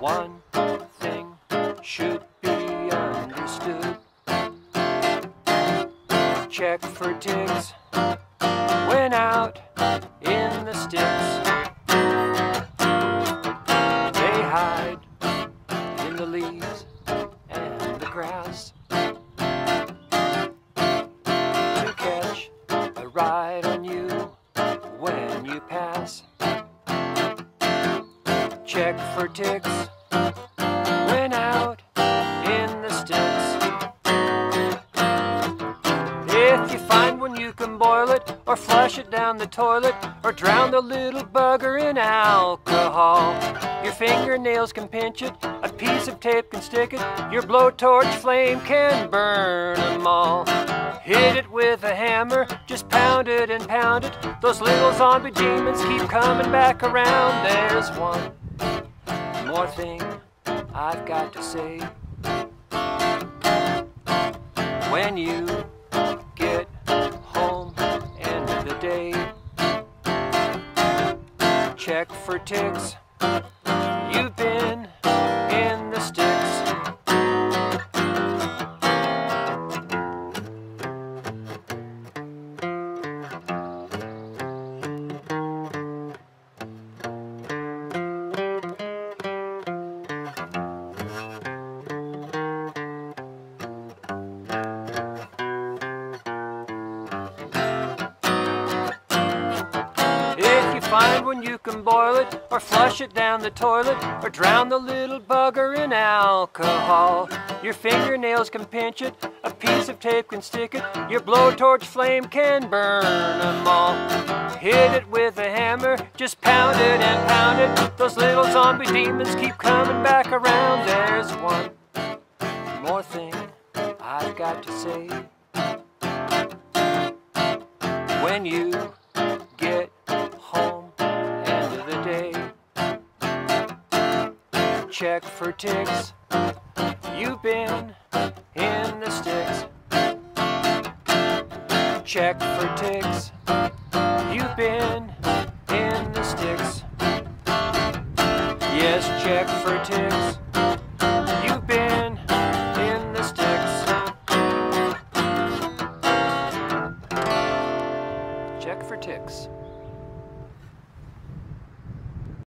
One thing should be understood. Check for ticks when out in the sticks. They hide in the leaves and the grass to catch a ride on you when you pass. Check for ticks or flush it down the toilet or drown the little bugger in alcohol. Your fingernails can pinch it, a piece of tape can stick it, your blowtorch flame can burn them all. Hit it with a hammer, just pound it and pound it. Those little zombie demons keep coming back around. There's one more thing I've got to say. When you check for ticks. You've been in the sticks. If you find can boil it or flush it down the toilet or drown the little bugger in alcohol. Your fingernails can pinch it, a piece of tape can stick it, your blowtorch flame can burn them all. Hit it with a hammer, just pound it and pound it. Those little zombie demons keep coming back around. There's one more thing I've got to say. When you Check for ticks. You've been in the sticks. Check for ticks. You've been in the sticks. Yes, check for ticks. You've been in the sticks. Check for ticks.